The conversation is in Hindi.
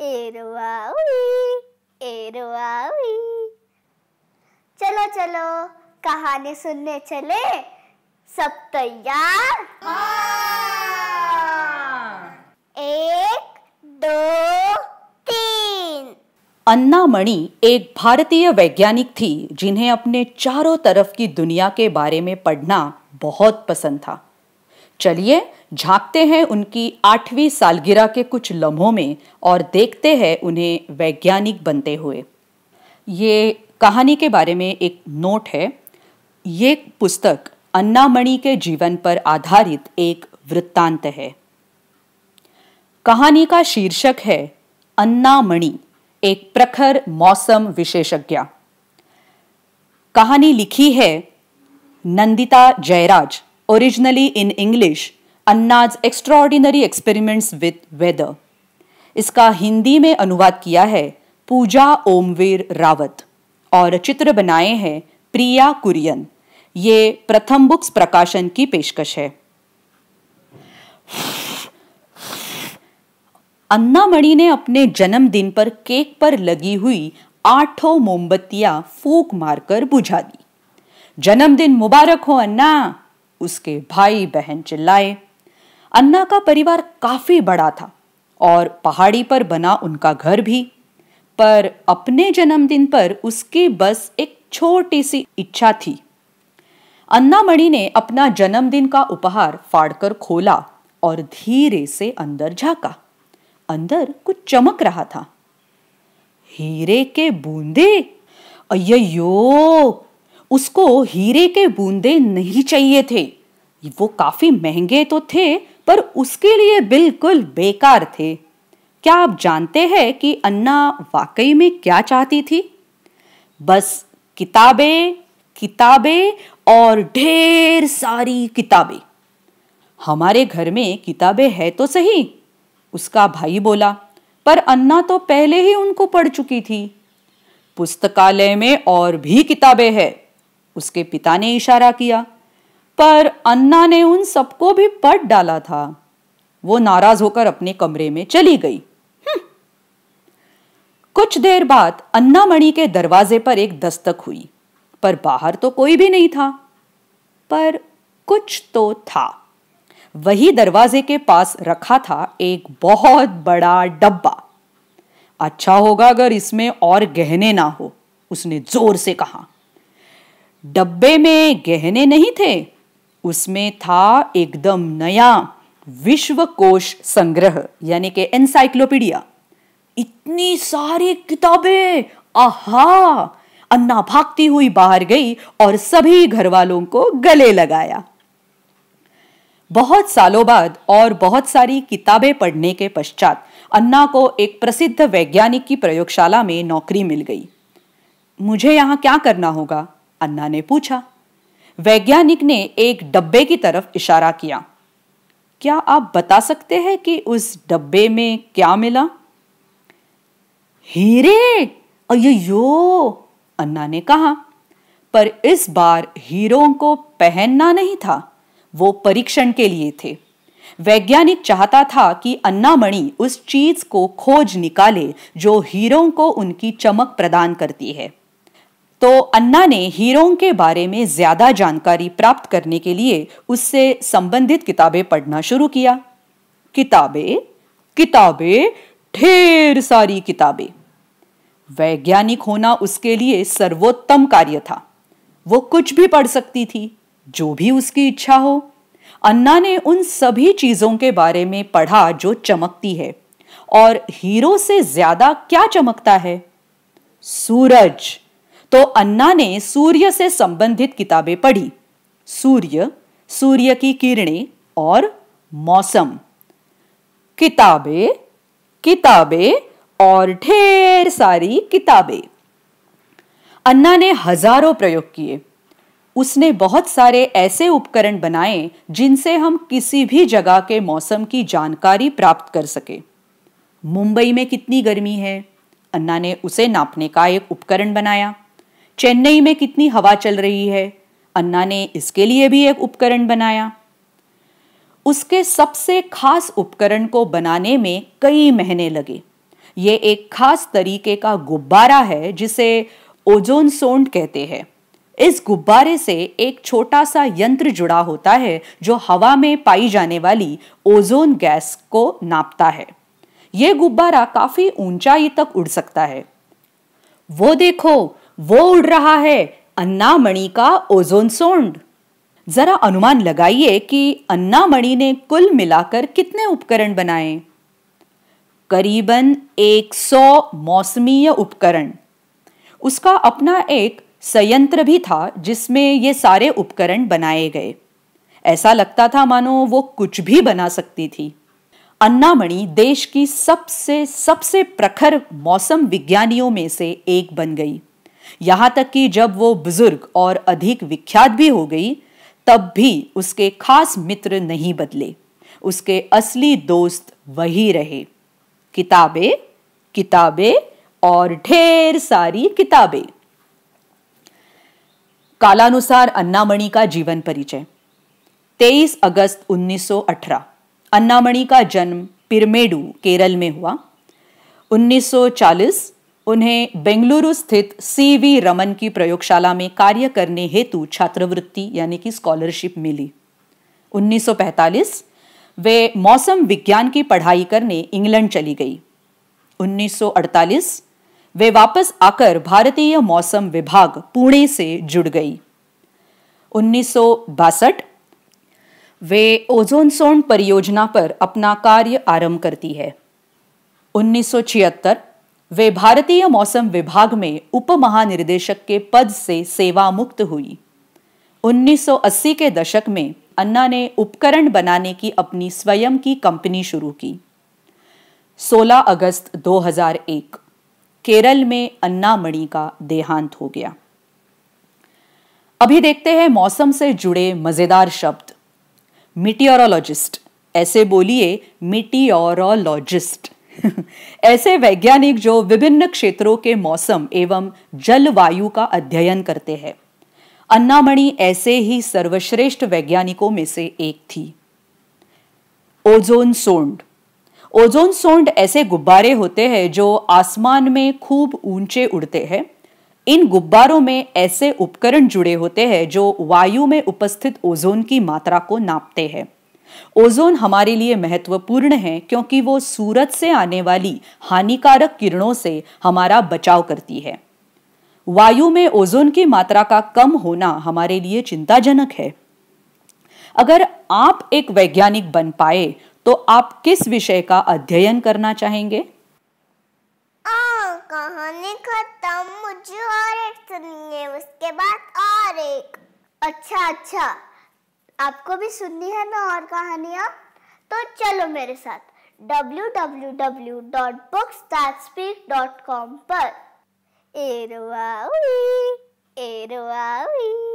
एरुआ उई, एरुआ उई। चलो चलो कहानी सुनने चले। सब तैयार? एक दो तीन। अन्ना मणि एक भारतीय वैज्ञानिक थी जिन्हें अपने चारों तरफ़ की दुनिया के बारे में पढ़ना बहुत पसंद था। चलिए झांकते हैं उनकी आठवीं सालगिरह के कुछ लम्हों में और देखते हैं उन्हें वैज्ञानिक बनते हुए। ये कहानी के बारे में एक नोट है। ये पुस्तक अन्नामणि के जीवन पर आधारित एक वृत्तांत है। कहानी का शीर्षक है, अन्नामणि, एक प्रखर मौसम विशेषज्ञ। कहानी लिखी है Nandita Jayaraj. Originally in English Anna's extraordinary experiments with weather इसका हिंदी में अनुवाद किया है पूजा ओमवीर रावत और चित्र बनाए हैं प्रिया कुरियन। ये प्रथम बुक्स प्रकाशन की पेशकश है। अन्नामणि ने अपने जन्मदिन पर केक पर लगी हुई आठों मोमबत्तियाँ फूक मारकर बुझा दी। जन्मदिन मुबारक हो, अन्ना। उसके भाई बहन चिल्लाए, अन्ना का परिवार काफ़ी बड़ा था और पहाड़ी पर बना उनका घर भी, पर अपने जन्मदिन पर उसकी बस एक छोटी सी इच्छा थी। अन्ना मणि ने अपना जन्मदिन का उपहार फाड़कर खोला और धीरे से अंदर झांका। अंदर कुछ चमक रहा था। हीरे के बूंदे? अय्यो उसको हीरे के बूंदे नहीं चाहिए थे। वो काफ़ी महँगे तो थे, पर उसके लिए बिल्कुल बेकार थे। क्या आप जानते हैं कि अन्ना वाकई में क्या चाहती थी? बस किताबें किताबें और ढेर सारी किताबें। हमारे घर में किताबें है तो सही, उसका भाई बोला, पर अन्ना तो पहले ही उनको पढ़ चुकी थी। पुस्तकालय में और भी किताबें हैं। उसके पिता ने इशारा किया, पर अन्ना ने उन सबको भी पट डाला था। वो नाराज़ होकर अपने कमरे में चली गई। हम्म। कुछ देर बाद अन्ना मणि के दरवाजे पर एक दस्तक हुई, पर बाहर तो कोई भी नहीं था, पर कुछ तो था। वही दरवाजे के पास रखा था एक बहुत बड़ा डब्बा। अच्छा होगा अगर इसमें और गहने ना हो, उसने ज़ोर से कहा। डब्बे में गहने नहीं थे। उसमें था एकदम नया विश्व कोश संग्रह, यानी कि एनसाइक्लोपीडिया। इतनी सारी किताबें, आहा! अन्ना भागती हुई बाहर गई और सभी घर वालों को गले लगाया। बहुत सालों बाद और बहुत सारी किताबें पढ़ने के पश्चात अन्ना को एक प्रसिद्ध वैज्ञानिक की प्रयोगशाला में नौकरी मिल गई। मुझे यहाँ क्या करना होगा? अन्ना ने पूछा। वैज्ञानिक ने एक डब्बे की तरफ़ इशारा किया। क्या आप बता सकते हैं कि उस डब्बे में क्या मिला? हीरे! अयो अन्ना ने कहा। पर इस बार हीरों को पहनना नहीं था। वो परीक्षण के लिए थे। वैज्ञानिक चाहता था कि अन्नामणि उस चीज़ को खोज निकाले जो हीरों को उनकी चमक प्रदान करती है। तो अन्ना ने हीरों के बारे में ज़्यादा जानकारी प्राप्त करने के लिए उससे संबंधित किताबें पढ़ना शुरू किया। किताबें? किताबें? ढेर सारी किताबें। वैज्ञानिक होना उसके लिए सर्वोत्तम कार्य था। वो कुछ भी पढ़ सकती थी, जो भी उसकी इच्छा हो। अन्ना ने उन सभी चीज़ों के बारे में पढ़ा जो चमकती है। और हीरो से ज़्यादा क्या चमकता है? सूरज। तो अन्ना ने सूर्य से संबंधित किताबें पढ़ी। सूर्य सूर्य की किरणें और मौसम। किताबें किताबें और ढेर सारी किताबें। अन्ना ने हज़ारों प्रयोग किए। उसने बहुत सारे ऐसे उपकरण बनाए जिनसे हम किसी भी जगह के मौसम की जानकारी प्राप्त कर सके। मुंबई में कितनी गर्मी है? अन्ना ने उसे नापने का एक उपकरण बनाया। चेन्नई में कितनी हवा चल रही है? अन्ना ने इसके लिए भी एक उपकरण बनाया। उसके सबसे खास उपकरण को बनाने में कई महीने लगे। ये एक खास तरीके का गुब्बारा है, जिसे ओजोन सोंड कहते हैं। इस गुब्बारे से एक छोटा सा यंत्र जुड़ा होता है, जो हवा में पाई जाने वाली ओजोन गैस को नापता है। यह गुब्बारा काफ़ी ऊंचाई तक उड़ सकता है। वो देखो वो उड़ रहा है। अन्ना मणि का ओजोन सोंड। जरा अनुमान लगाइए कि अन्ना मणि ने कुल मिलाकर कितने उपकरण बनाए? करीबन 100 मौसमीय उपकरण। उसका अपना एक संयंत्र भी था जिसमें ये सारे उपकरण बनाए गए। ऐसा लगता था मानो वो कुछ भी बना सकती थी। अन्नामणि देश की सबसे सबसे प्रखर मौसम विज्ञानियों में से एक बन गई। यहाँ तक कि जब वो बुज़ुर्ग और अधिक विख्यात भी हो गई, तब भी उसके खास मित्र नहीं बदले। उसके असली दोस्त वही रहे। किताबें किताबें और ढेर सारी किताबें। कालानुसार अन्नामणि का जीवन परिचय। 23 अगस्त 1918 अन्नामणि का जन्म पिरमेडू, केरल में हुआ। 1940 उन्हें बेंगलुरु स्थित सी वी रमन की प्रयोगशाला में कार्य करने हेतु छात्रवृत्ति, यानी कि स्कॉलरशिप मिली। 1945 वे मौसम विज्ञान की पढ़ाई करने इंग्लैंड चली गई। 1948 वे वापस आकर भारतीय मौसम विभाग पुणे से जुड़ गई। उन्नीस सौ बासठ, वे ओजोन सोन परियोजना पर अपना कार्य आरंभ करती है। 1976 वे भारतीय मौसम विभाग में उप महानिर्देशक के पद से सेवा मुक्त हुई 1980 के दशक में अन्ना ने उपकरण बनाने की अपनी स्वयं की कंपनी शुरू की। 16 अगस्त 2001 केरल में अन्ना मणि का देहांत हो गया। अभी देखते हैं मौसम से जुड़े मज़ेदार शब्द। मिटियोरोलॉजिस्ट, ऐसे बोलिए मिटियोरोलॉजिस्ट। ऐसे वैज्ञानिक जो विभिन्न क्षेत्रों के मौसम एवं जलवायु का अध्ययन करते हैं। अन्नामणि ऐसे ही सर्वश्रेष्ठ वैज्ञानिकों में से एक थी। ओजोन सोंड। ओजोन सोंड ऐसे गुब्बारे होते हैं जो आसमान में खूब ऊँचे उड़ते हैं। इन गुब्बारों में ऐसे उपकरण जुड़े होते हैं जो वायु में उपस्थित ओजोन की मात्रा को नापते हैं। ओजोन हमारे लिए महत्वपूर्ण है क्योंकि वो सूरज से आने वाली हानिकारक किरणों से हमारा बचाव करती है। वायु में ओजोन की मात्रा का कम होना हमारे लिए चिंताजनक है। अगर आप एक वैज्ञानिक बन पाए तो आप किस विषय का अध्ययन करना चाहेंगे? कहानी खत्म, मुझे और एक सुननी है उसके बाद और एक। अच्छा अच्छा। आपको भी सुननी है ना और कहानियाँ? तो चलो मेरे साथ W W W dot books dot com पर। एरवाई एरवाई